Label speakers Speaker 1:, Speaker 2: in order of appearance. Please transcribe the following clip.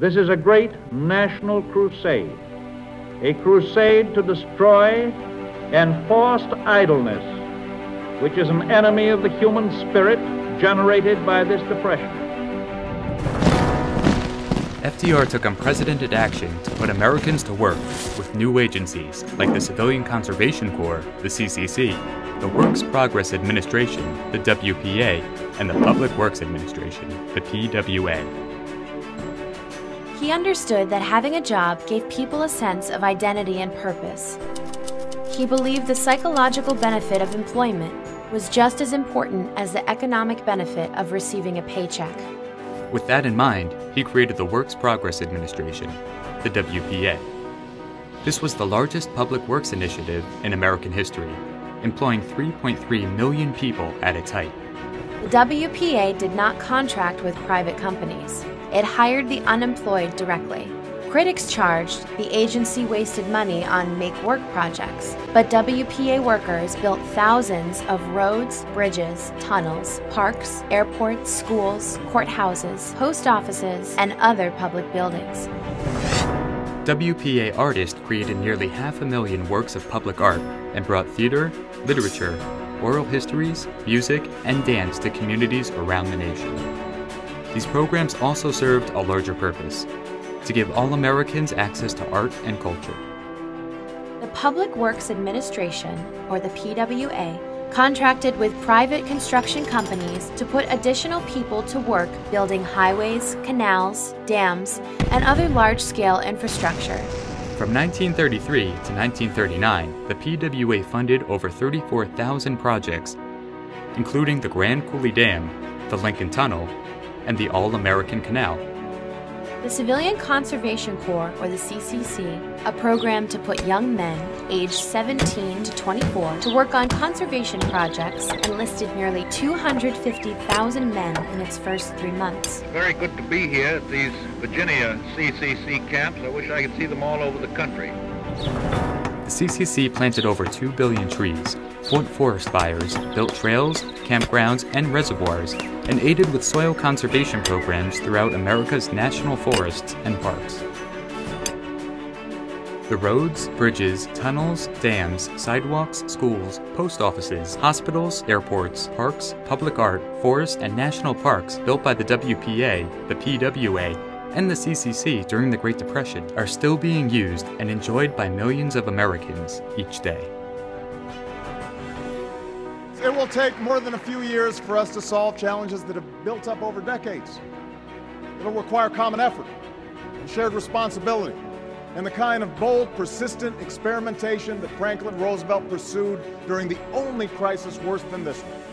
Speaker 1: This is a great national crusade, a crusade to destroy enforced idleness, which is an enemy of the human spirit generated by this depression.
Speaker 2: FDR took unprecedented action to put Americans to work with new agencies like the Civilian Conservation Corps, the CCC, the Works Progress Administration, the WPA, and the Public Works Administration, the PWA.
Speaker 3: He understood that having a job gave people a sense of identity and purpose. He believed the psychological benefit of employment was just as important as the economic benefit of receiving a paycheck.
Speaker 2: With that in mind, he created the Works Progress Administration, the WPA. This was the largest public works initiative in American history, employing 3.3 million people at its height.
Speaker 3: The WPA did not contract with private companies. It hired the unemployed directly. Critics charged the agency wasted money on make work projects, but WPA workers built thousands of roads, bridges, tunnels, parks, airports, schools, courthouses, post offices, and other public buildings.
Speaker 2: WPA artists created nearly half a million works of public art and brought theater, literature, oral histories, music, and dance to communities around the nation. These programs also served a larger purpose to give all Americans access to art and culture.
Speaker 3: The Public Works Administration, or the PWA, contracted with private construction companies to put additional people to work building highways, canals, dams, and other large scale infrastructure.
Speaker 2: From 1933 to 1939, the PWA funded over 34,000 projects, including the Grand Coulee Dam, the Lincoln Tunnel, and the All American Canal.
Speaker 3: The Civilian Conservation Corps, or the CCC, a program to put young men aged 17 to 24 to work on conservation projects, enlisted nearly 250,000 men in its first three months.
Speaker 4: Very good to be here at these Virginia CCC camps. I wish I could see them all over the country.
Speaker 2: The CCC planted over 2 billion trees, fought forest fires, built trails, campgrounds, and reservoirs, and aided with soil conservation programs throughout America's national forests and parks. The roads, bridges, tunnels, dams, sidewalks, schools, post offices, hospitals, airports, parks, public art, forests, and national parks built by the WPA, the PWA, and the CCC during the Great Depression are still being used and enjoyed by millions of Americans each day.
Speaker 5: Take more than a few years for us to solve challenges that have built up over decades. It'll require common effort and shared responsibility and the kind of bold, persistent experimentation that Franklin Roosevelt pursued during the only crisis worse than this one